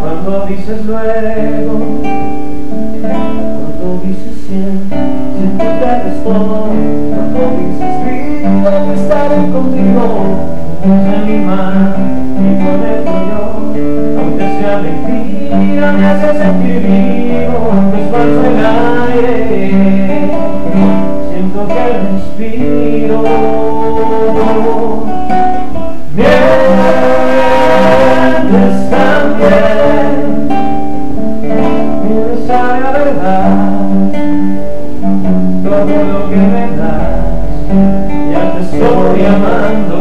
Cuando dices luego Cuando dices siempre Siento que eres todo Cuando dices que estaré contigo mi mano y por dentro yo Aunque sea mentira me hace sentir Quieres saber la verdad Todo lo que me das Ya te estoy amando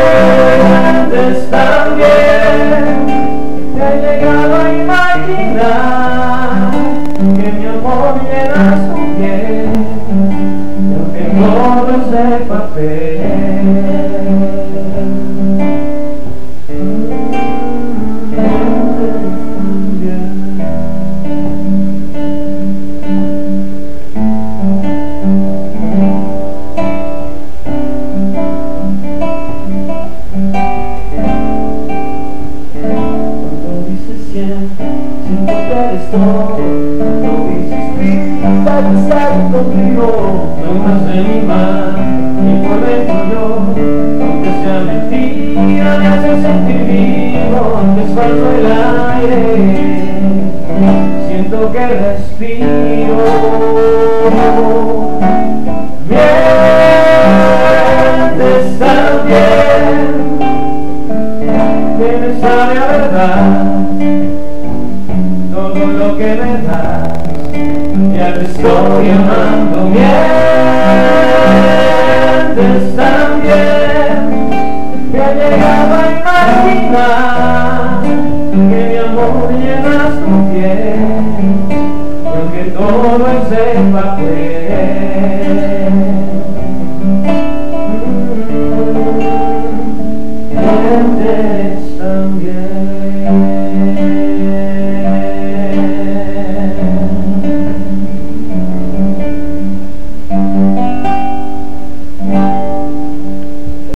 Mientes también Te he llegado a imaginar Que mi amor llenas tu piel Y aunque todo es de papel todo vida, que estar contigo No más de y por dentro yo Aunque sea mentira, me hace sentir vivo Aunque es falso el aire Siento que respiro Mientes también que me sabe a verdad lo que me das. Ya te estoy amando mientes también he llegado a imaginar que mi amor llenas tu piel. Y aunque todo es de papel